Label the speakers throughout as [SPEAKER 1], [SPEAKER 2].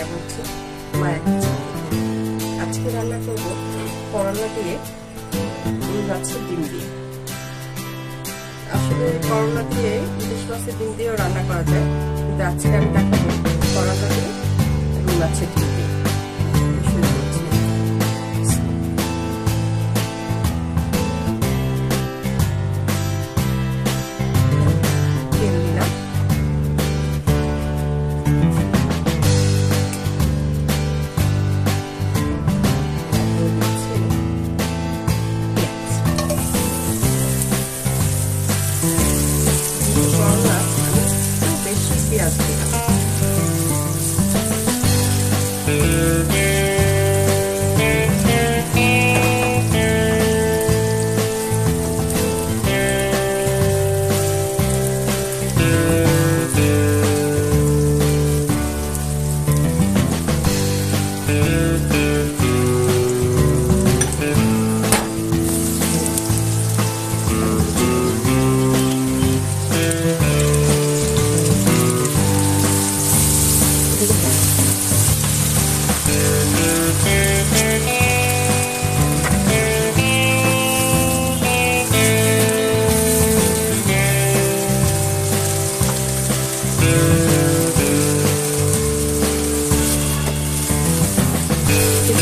[SPEAKER 1] মায়া মায়ের কাছে আজকে রান্না করব করলা দিয়ে মাছের ডিম দিয়ে। আসলে করলা দিয়ে ইলিশ মাছের ডিম দিয়েও রান্না করা যায়, কিন্তু আজকে আমি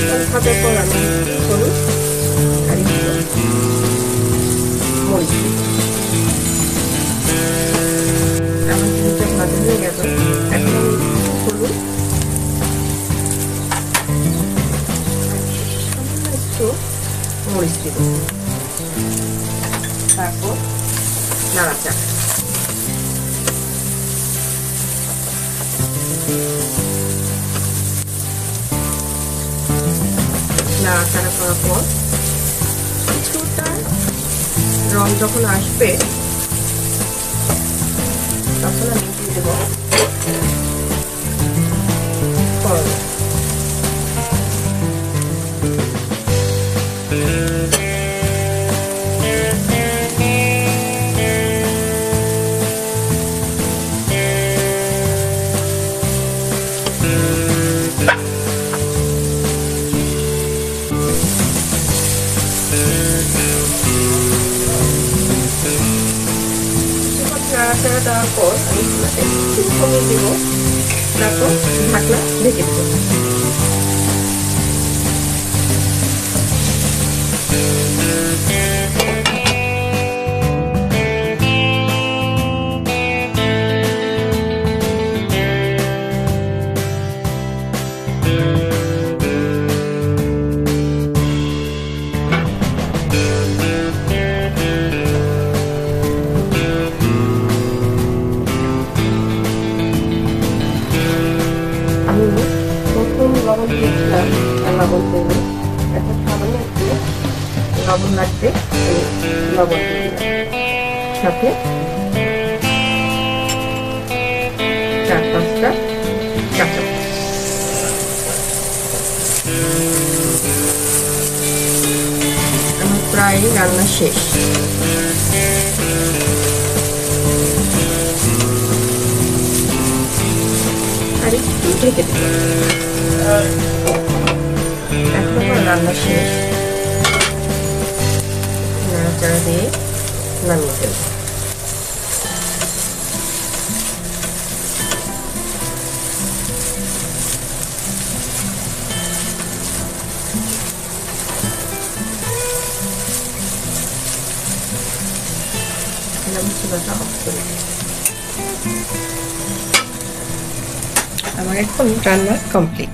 [SPEAKER 1] ভাজার পর আমি হলুদ আর মরিচ আমার জিনিসটা ভাজা হয়ে গেল এখন হলুদ একটু মরিচ দিব তারপর নাড়াচাড়া নাড়াচাড়া রং যখন আসবে তখন আমি দিয়ে দেবো। নাড়াচাড়া দেওয়ার পর আমি একটু কমিয়ে দিব। তারপর ঢাকনা ঢেকে দেবো। লবণ দিয়েছিলাম লবণ দেবো এখন সামান্য একটু লবণ লাগবে লবণ প্রায় রান্না শেষ আর একটু দিই রান্না শেষ নাড়াচাড়া দিয়ে নামিয়ে ফেলব। আমার এখন রান্না কমপ্লিট